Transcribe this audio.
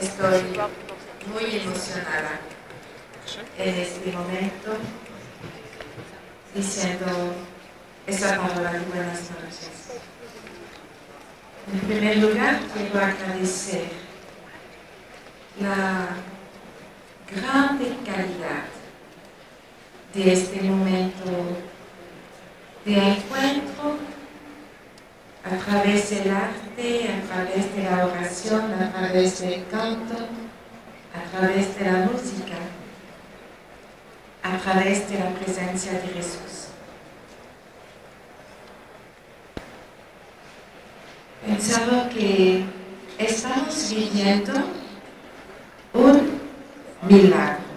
Estoy muy emocionada en este momento diciendo esa palabra de buenas noches. En primer lugar, quiero agradecer la grande calidad de este momento de a través del arte, a través de la oración, a través del canto, a través de la música, a través de la presencia de Jesús. Pensaba que estamos viviendo un milagro.